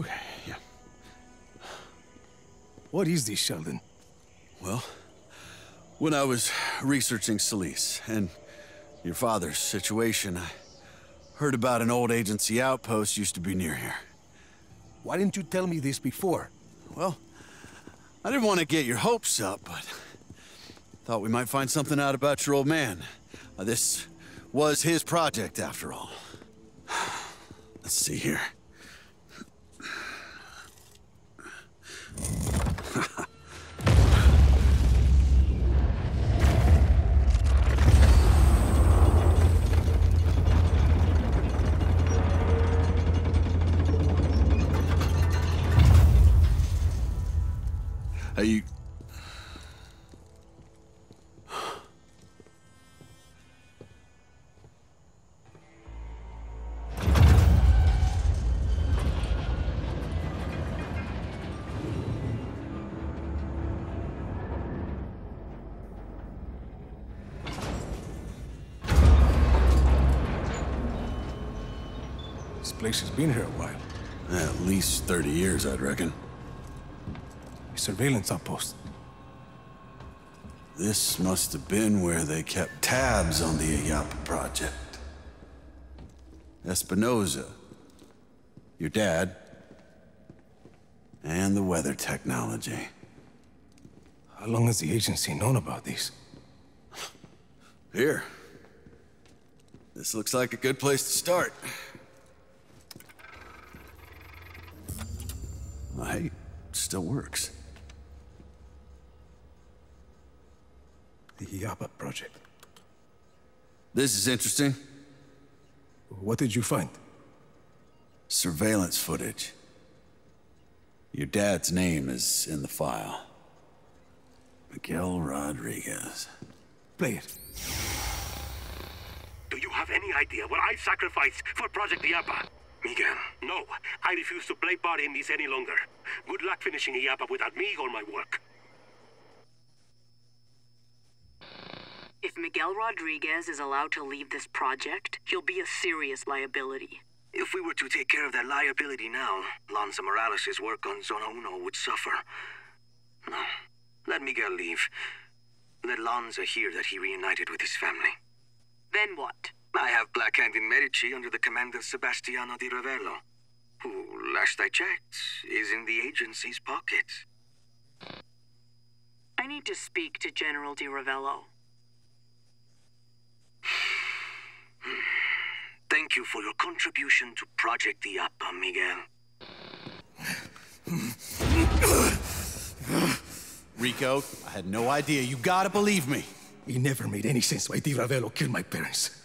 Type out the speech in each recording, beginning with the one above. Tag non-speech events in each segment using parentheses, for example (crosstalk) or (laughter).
Okay, yeah. What is this, Sheldon? Well, when I was researching Solis and your father's situation, I heard about an old agency outpost used to be near here. Why didn't you tell me this before? Well, I didn't want to get your hopes up, but thought we might find something out about your old man. Uh, this was his project, after all. (sighs) Let's see here. Are you... This place has been here a while. At least 30 years, I'd reckon. Surveillance outpost. This must have been where they kept tabs on the Illapa project. Espinosa, your dad, and the weather technology. How long has the agency known about these? Here. This looks like a good place to start. It still works. The Illapa project. This is interesting. What did you find? Surveillance footage. Your dad's name is in the file. Miguel Rodriguez. Play it. Do you have any idea what I sacrificed for Project Illapa? Miguel. No, I refuse to play part in this any longer. Good luck finishing Illapa without me or my work. If Miguel Rodriguez is allowed to leave this project, he'll be a serious liability. If we were to take care of that liability now, Lanza Morales' work on Zona Uno would suffer. No, let Miguel leave. Let Lanza hear that he reunited with his family. Then what? I have Black Hand in Medici under the command of Sebastiano di Ravello, who, last I checked, is in the agency's pocket. I need to speak to General Di Ravello. Thank you for your contribution to Project Illapa, Miguel. Rico, I had no idea. You gotta believe me. It never made any sense why Di Ravello killed my parents.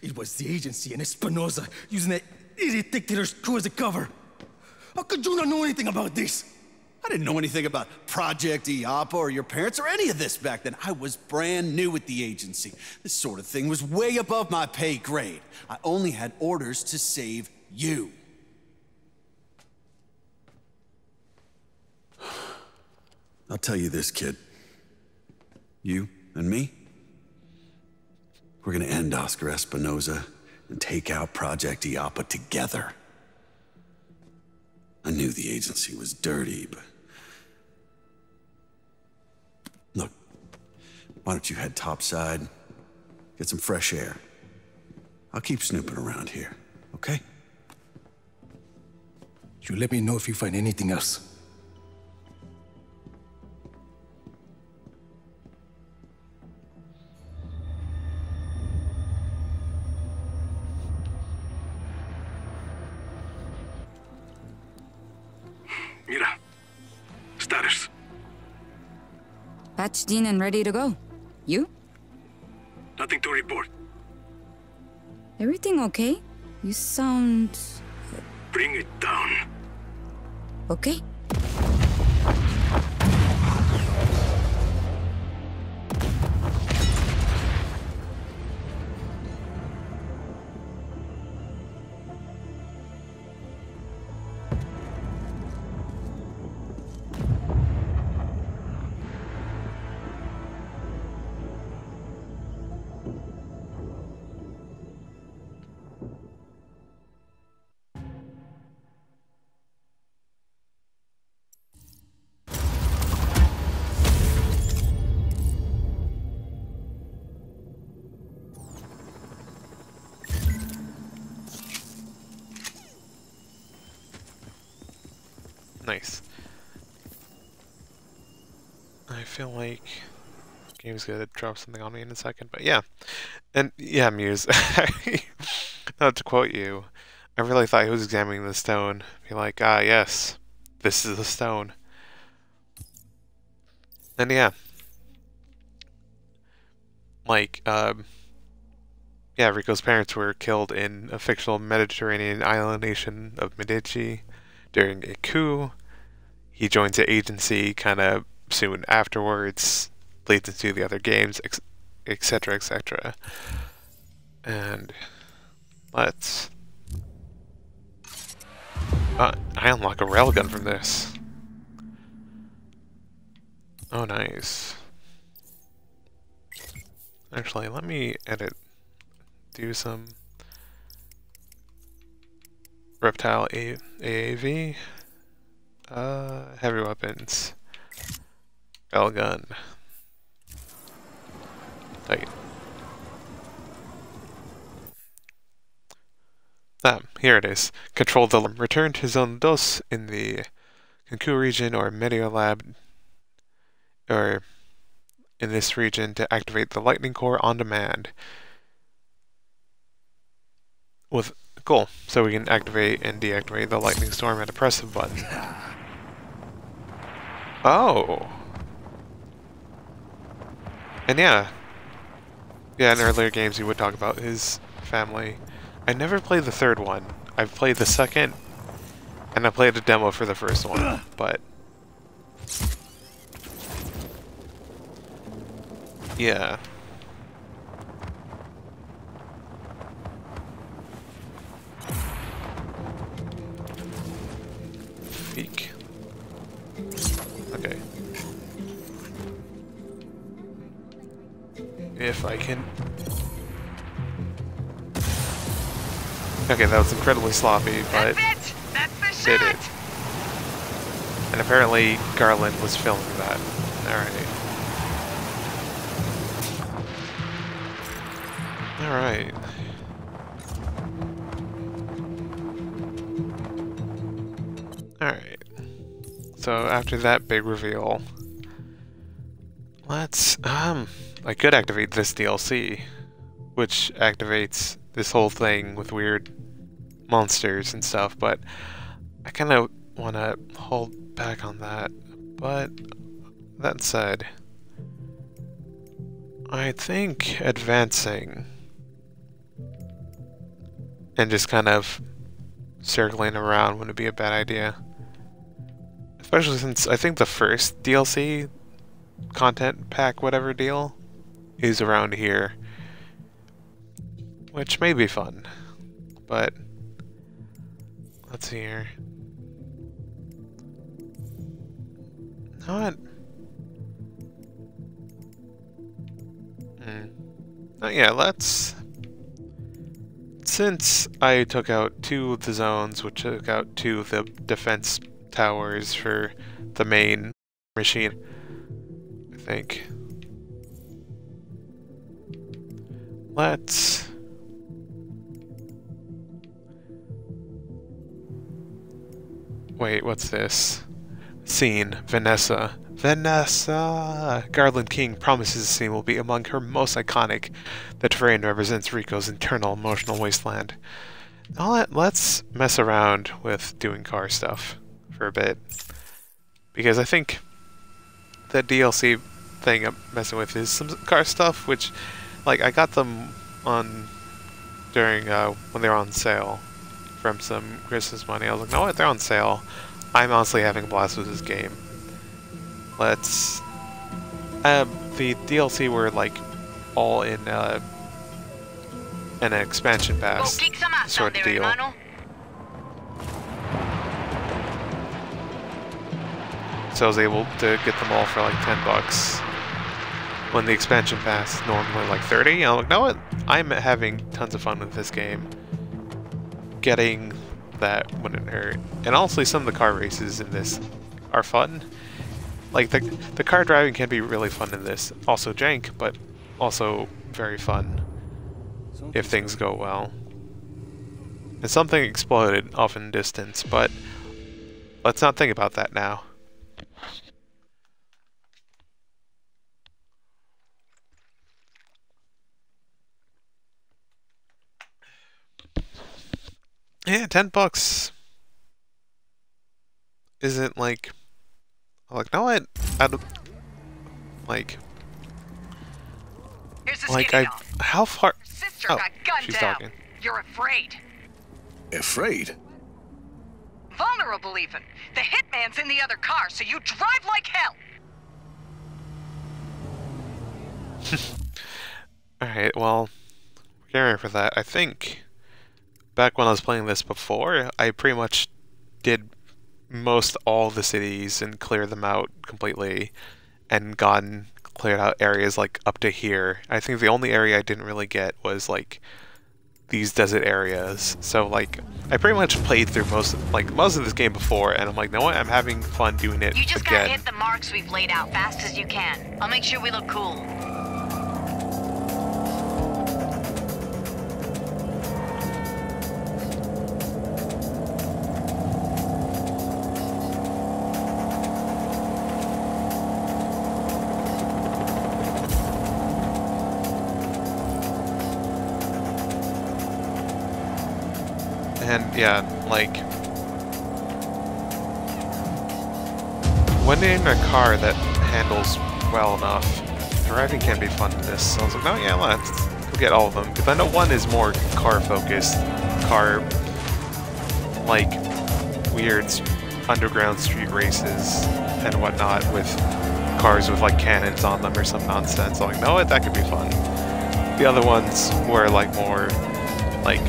It was the agency and Espinosa using that idiot dictator's crew as a cover. How could you not know anything about this? I didn't know anything about Project Illapa or your parents or any of this back then. I was brand new at the agency. This sort of thing was way above my pay grade. I only had orders to save you. I'll tell you this, kid. You and me, we're gonna end Oscar Espinosa and take out Project Illapa together. I knew the agency was dirty, but... why don't you head topside, get some fresh air. I'll keep snooping around here, okay? You let me know if you find anything else. Mira. Status. Patched in and ready to go. You? Nothing to report. Everything okay? You sound... Uh, Bring it down. okay? Nice. I feel like game's gonna drop something on me in a second, but yeah. And yeah, Muse. (laughs) Not to quote you, I really thought he was examining the stone. Be like, ah, yes, this is the stone. And yeah. Like, um, yeah, Rico's parents were killed in a fictional Mediterranean island nation of Medici during a coup. He joins the agency kind of soon afterwards, leads into the other games, etc., etc. And let's. Uh, I unlock a railgun from this. Oh, nice. Actually, let me edit, do some reptile A AAV, uh, heavy weapons, L gun. Tight. Ah, here it is. Control the return to Zona Dos in the Kenku region or Mediolab or in this region to activate the lightning core on demand. With cool, so we can activate and deactivate the lightning storm at a press of button. Oh. And yeah. Yeah, in earlier games you would talk about his family. I never played the third one. I've played the second, and I played a demo for the first one, (clears throat) but Yeah. Peek. If I can... Okay, that was incredibly sloppy, but it did it. And apparently Garland was filming that. Alright. Alright. Alright. So after that big reveal, let's, um, I could activate this DLC, which activates this whole thing with weird monsters and stuff, but I kind of want to hold back on that. But that said, I think advancing and just kind of circling around wouldn't be a bad idea. Especially since I think the first DLC content pack whatever deal is around here. Which may be fun. But let's see here. Not hmm. Oh yeah, let's since I took out two of the zones, which took out two of the defense towers for the main machine, I think. Let's... Wait, what's this? Scene, Vanessa. Vanessa! Garland King promises the scene will be among her most iconic. The terrain represents Rico's internal emotional wasteland. Now let, let's mess around with doing car stuff for a bit. Because I think the DLC thing I'm messing with is some car stuff, which, like, I got them on during, uh, when they were on sale from some Christmas money. I was like, no, they're on sale. I'm honestly having a blast with this game. Let's... Uh, the DLC were like all in uh, an expansion pass sort of deal. So I was able to get them all for like 10 bucks. When the expansion pass normally like 30, I'm like, no, what? I'm having tons of fun with this game. Getting that wouldn't hurt. And honestly, some of the car races in this are fun. Like, the, the car driving can be really fun in this. Also jank, but also very fun if things go well. And something exploded off in distance, but let's not think about that now. Yeah, ten bucks isn't like like no what I don't like Here's the like I doll. how far sister oh got gunned she's down. talking You're afraid. Afraid? Vulnerable even. The hitman's in the other car, so you drive like hell. (laughs) all right well caring for that I think back when I was playing this before I pretty much did most all the cities and cleared them out completely and gotten cleared out areas like up to here. I think the only area I didn't really get was like these desert areas. So like I pretty much played through most like most of this game before and I'm like, no what, I'm having fun doing it You just gotta again. hit the marks we've laid out fast as you can. I'll make sure we look cool. Yeah, like when in a car that handles well enough, driving can be fun in this. So I was like, oh yeah, let's go get all of them. Because I know one is more car focused, car like weird underground street races and whatnot with cars with like cannons on them or some nonsense. I'm like, no, that could be fun. The other ones were like more like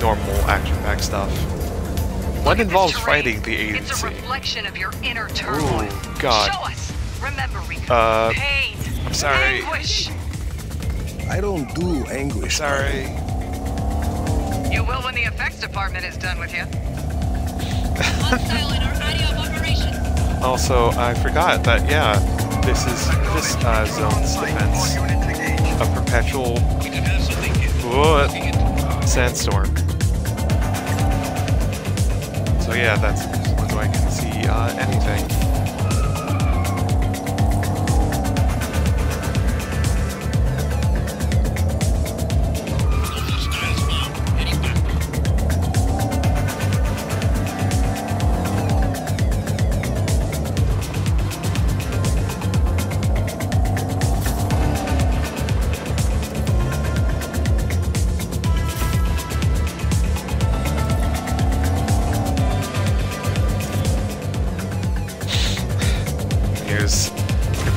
normal action-pack stuff. One Look at this involves terrain. fighting the It's a reflection of your inner turmoil. Ooh, God. Show us. Remember, Rico. Uh, Pain. I'm sorry. Anguish. I don't do anguish. Sorry. You will when the effects department is done with you. (laughs) Also, I forgot that yeah, this is this uh, zone's defense a perpetual what sandstorm. Yeah, that's when I can see uh, anything.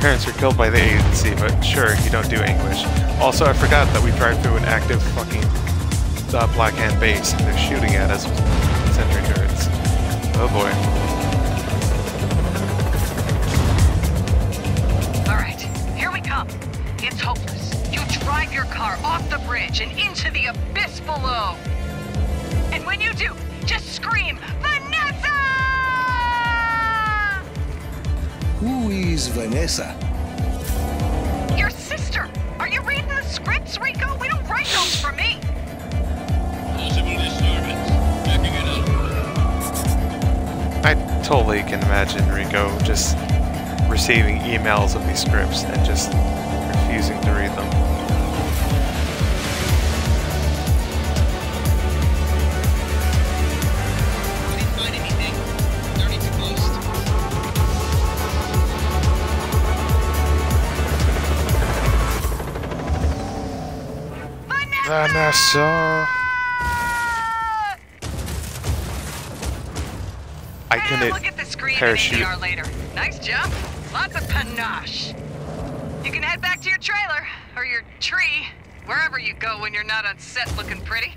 Parents were killed by the agency, but sure, you don't do English. Also, I forgot that we drive through an active fucking uh, Black Hand base, and they're shooting at us with sentry turrets. Oh boy. All right, here we come. It's hopeless. You drive your car off the bridge and into the abyss below. And when you do, just scream, Who is Vanessa? Your sister! Are you reading the scripts, Rico? We don't write those for me. Possible disturbance. Checking it out. I totally can imagine Rico just receiving emails of these scripts and just refusing to read them. Vanessa! I And couldn't look at the screen parachute. an ADR later. Nice jump. Lots of panache. You can head back to your trailer, or your tree, wherever you go when you're not on set looking pretty.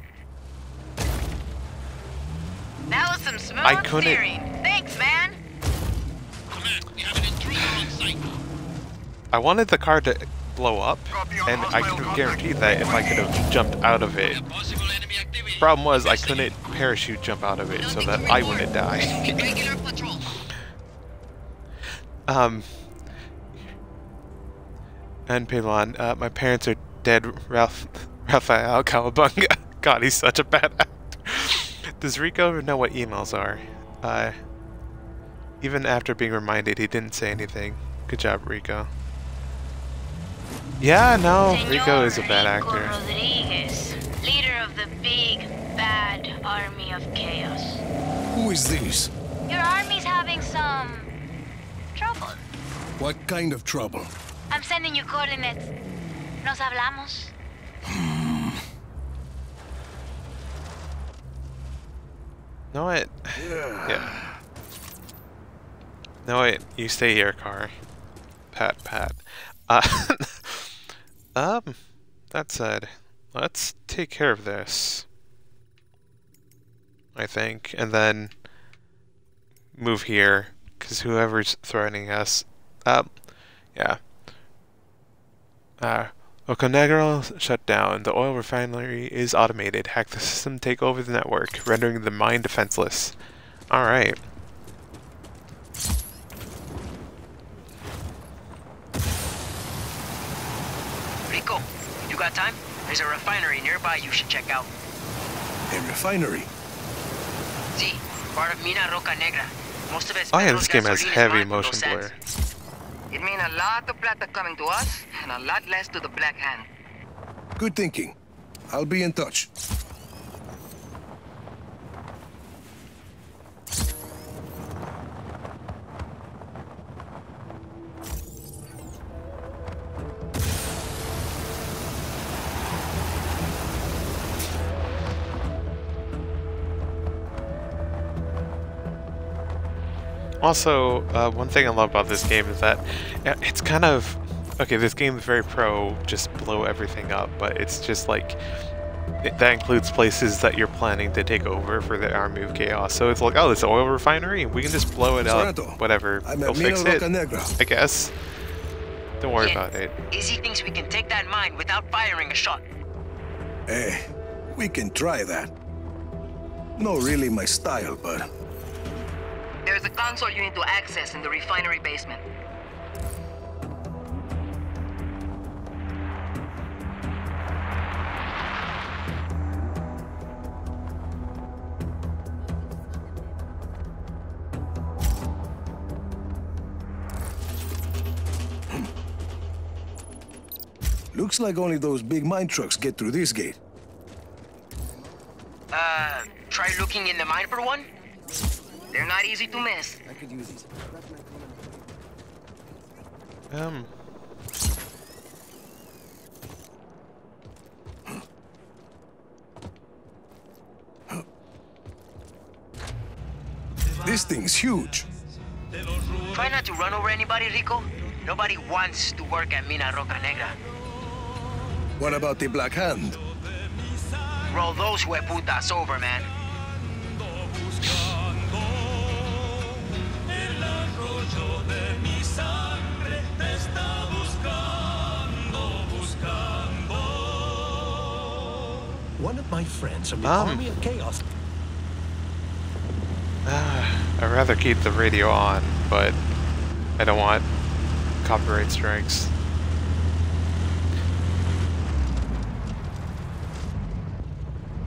Now with some smooth I couldn't- steering. Thanks, man. I wanted the car to blow up, and I can guarantee that if I could have jumped out of it. Problem was, I couldn't parachute jump out of it so that I wouldn't die. (laughs) um, and Pilon, uh, my parents are dead. Ralph, Raphael Cowabunga. (laughs) God, he's such a bad actor. Does Rico know what emails are? Uh, even after being reminded, he didn't say anything. Good job, Rico. Yeah, no, Rico is a bad Rico actor. Rodriguez, leader of the big, bad army of chaos. Who is this? Your army's having some trouble. What kind of trouble? I'm sending you coordinates. Nos hablamos. (sighs) No, it. (sighs) Yeah. No, wait. You stay here, car. Pat, pat. Uh, (laughs) um, that said, let's take care of this. I think, and then move here, because whoever's threatening us, um, yeah. Uh, Rocanegra shut down. The oil refinery is automated. Hack the system, take over the network, rendering the mine defenseless. Alright. Rico, you got time? There's a refinery nearby you should check out. A refinery. See, part of Mina Roca Negra. Most of it's Oh yeah, Pedro's this game has gasoline is heavy mined from motion those blur. It means a lot of plata coming to us, and a lot less to the Black Hand. Good thinking. I'll be in touch. Also, uh, one thing I love about this game is that it's kind of okay. This game is very pro, just blow everything up, but it's just like it, that includes places that you're planning to take over for the Army of Chaos. So it's like, oh, it's an oil refinery, we can just blow it up, whatever. I'm They'll fix it, I guess. Don't worry Yeah. about it. Izzy thinks we can take that mine without firing a shot. Eh, we can try that. No, really my style, but There's a console you need to access in the refinery basement. looks like only those big mine trucks get through this gate. Uh, try looking in the mine for one? They're not easy to miss. I could use these. Um. This thing's huge. Try not to run over anybody, Rico. Nobody wants to work at Mina Roca Negra. What about the Black Hand? Roll those hueputas over, man. One of my friends from the Um. Army of Chaos I'd rather keep the radio on, but I don't want copyright strikes.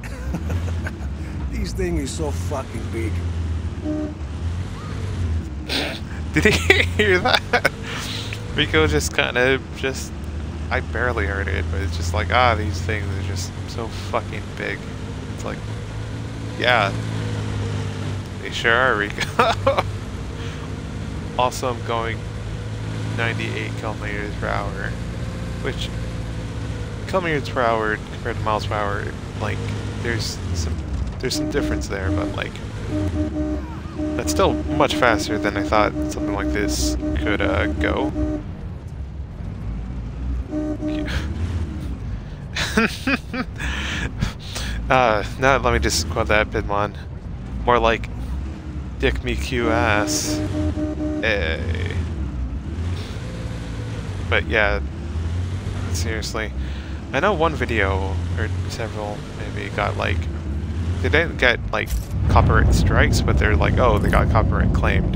(laughs) This thing is so fucking big. (laughs) Did he hear that? Rico just kind of just. I barely heard it, but it's just like, ah, these things are just so fucking big. It's like, yeah. They sure are, Rico. (laughs) also, I'm going 98 kilometers per hour, which kilometers per hour compared to miles per hour, like, there's some there's some difference there, but like, that's still much faster than I thought something like this could uh, go. (laughs) uh, now let me just quote that Bidmon. More like, dick me Q ass. Hey. But yeah, seriously. I know one video, or several maybe, got like, they didn't get like copyright strikes, but they're like, oh, they got copyright claimed.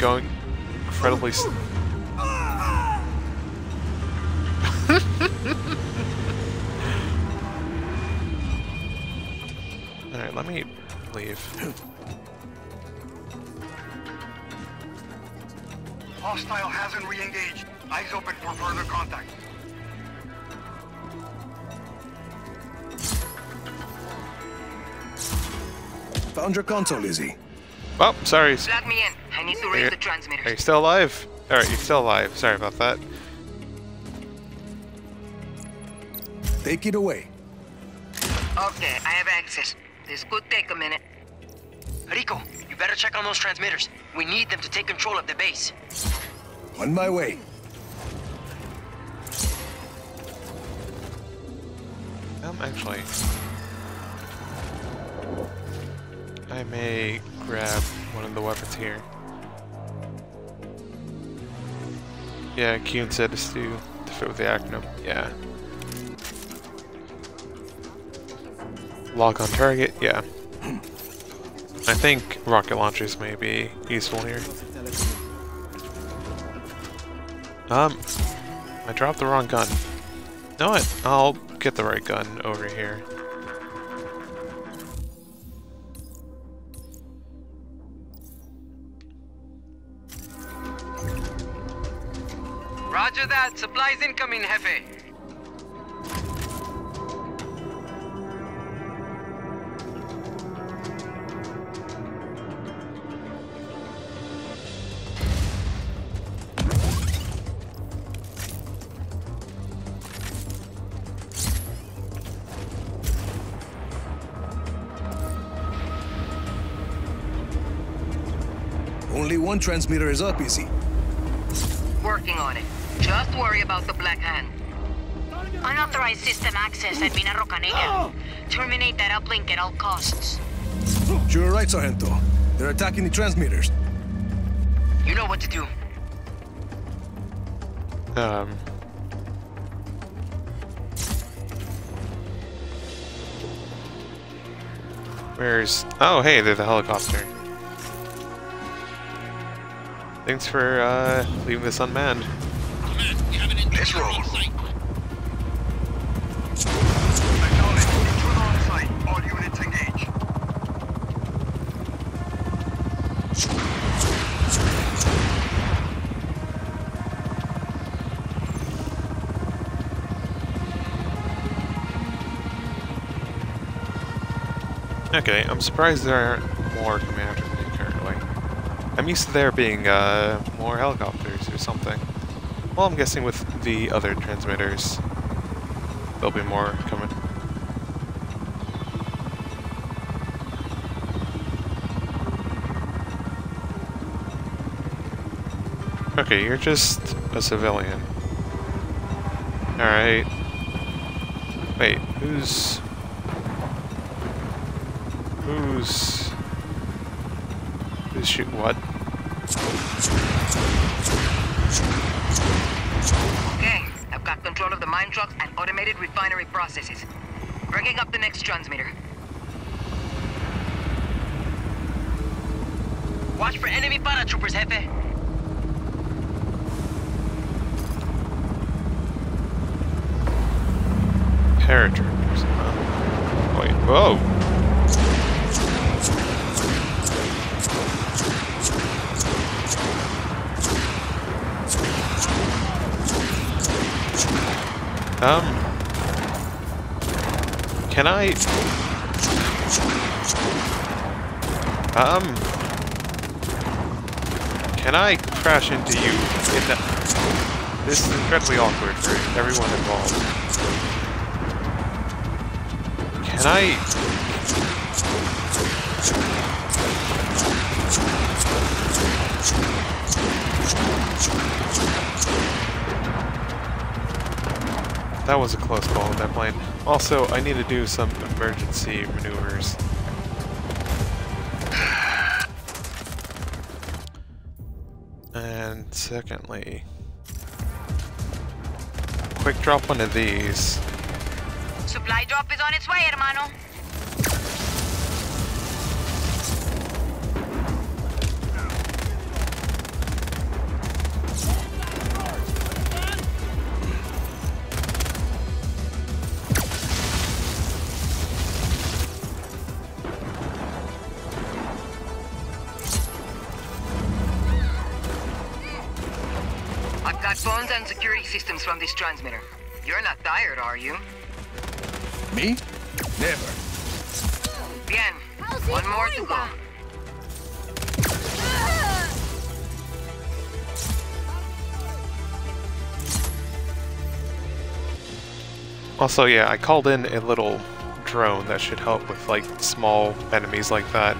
Going incredibly. s- (laughs) Alright, let me leave. Hostile hasn't re-engaged. Eyes open for further contact. Found your console, Izzy. Oh, sorry. Plug me in. I need to Are raise you, the transmitters. are you still alive? Alright, you're still alive. Sorry about that. Take it away. Okay, I have access. This could take a minute. Rico, you better check on those transmitters. We need them to take control of the base. On my way. Um, actually, I may grab one of the weapons here. Yeah, Kuhn said to do to fit with the acronym. Yeah. Lock on target. Yeah. I think rocket launchers may be useful here. Um, I dropped the wrong gun. Know what? I'll get the right gun over here. Roger that. Supplies incoming, Jefe. Only one transmitter is up, Izzy. Working on it. Just worry about the Black Hand. Unauthorized system access at Mina Rocanegra. Terminate that uplink at all costs. You're right, Sargento. They're attacking the transmitters. You know what to do. Um. Where's... Oh, hey, they're the helicopter. Thanks for, uh, leaving this unmanned. Let's roll. On site. All units. Okay, I'm surprised there aren't more coming after me currently. I'm used to there being, uh, more helicopters or something. Well, I'm guessing with the other transmitters, there'll be more coming. Okay, you're just a civilian. Alright. Wait, who's... Who's... Who's shoot what? Okay, I've got control of the mine trucks and automated refinery processes. Bringing up the next transmitter. Watch for enemy paratroopers, Jefe. Paratroopers, huh? Wait, whoa! Um... Can I... Um... Can I crash into you in that... This is incredibly awkward for everyone involved. Can I... That was a close call with that plane. Also, I need to do some emergency maneuvers. And secondly, quick drop one of these. Supply drop is on its way, hermano. Security from this transmitter. You're not tired, are you? Me? Never. Bien. One more to go. Also, yeah, I called in a little drone that should help with, like, small enemies like that.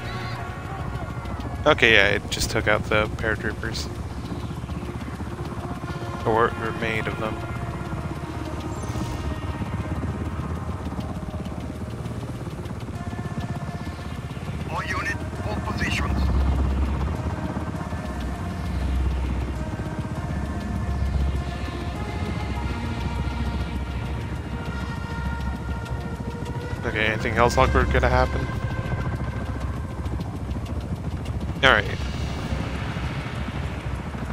Okay, yeah, it just took out the paratroopers. Or what remained of them. All unit, hold positions. Okay, anything else awkward gonna happen? Alright.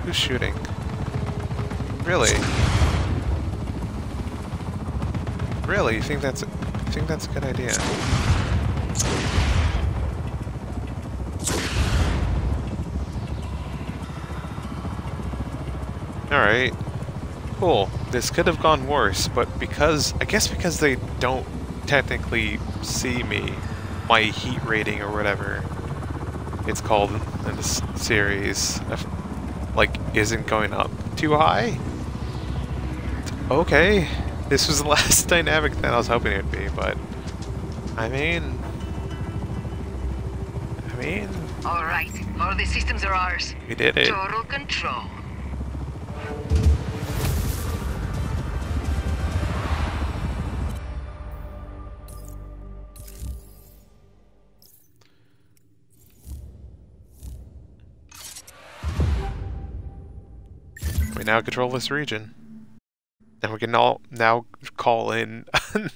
Who's shooting? Really? Really? You think that's you think that's a good idea? Alright. Cool. This could have gone worse, but because I guess because they don't technically see me, my heat rating or whatever it's called in this series, like, isn't going up too high. Okay, this was the (laughs) last dynamic that I was hoping it would be, but I mean, I mean, All right. All the systems are ours. we did it. Total control. We now control this region. And we can all now call in (laughs)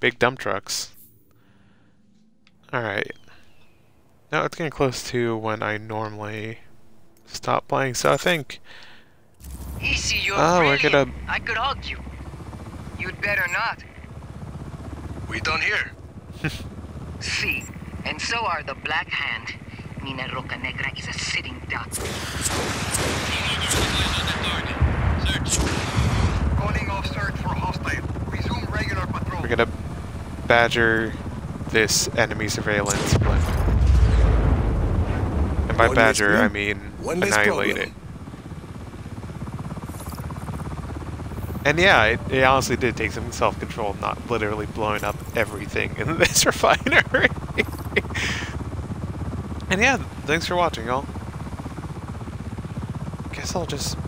big dump trucks. Alright. Now it's getting close to when I normally stop playing, so I think Izzy, you're Ah, we're gonna- I could hug you. You'd better not. We done here. (laughs) See, and so are the Black Hand. Mina Roca Negra is a sitting duck. Calling off search we're gonna badger this enemy surveillance, but and by One badger I mean one annihilate it. And yeah, it, it honestly did take some self-control, not literally blowing up everything in (laughs) this refinery. and yeah, thanks for watching, y'all. Guess I'll just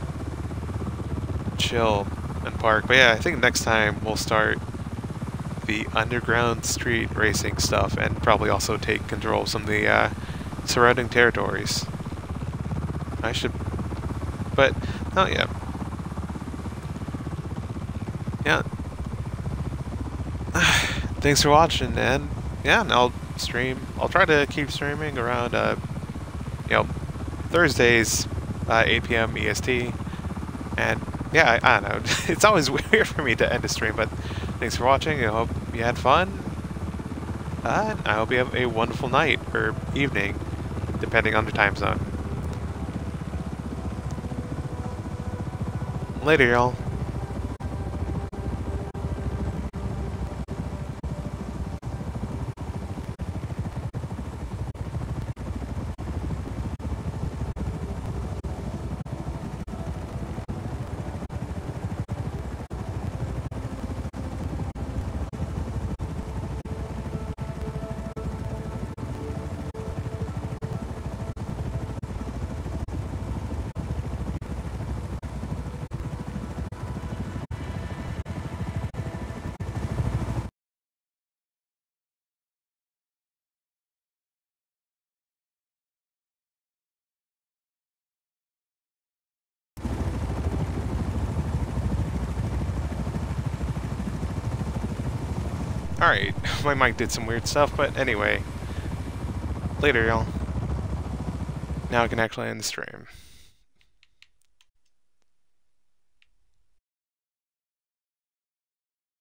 chill and park. But yeah, I think next time we'll start the underground street racing stuff and probably also take control of some of the uh, surrounding territories. I should, but not yet. Yeah. (sighs) Thanks for watching, and yeah, and I'll stream. I'll try to keep streaming around, uh, you know, Thursdays, uh, 8 p.m. EST, and yeah, I, I don't know. (laughs) It's always (laughs) weird for me to end a stream, but thanks for watching. I hope you had fun. Uh, I hope you have a wonderful night or evening, depending on the time zone. Later, y'all. Alright, (laughs) my mic did some weird stuff, but anyway. Later, y'all. Now I can actually end the stream.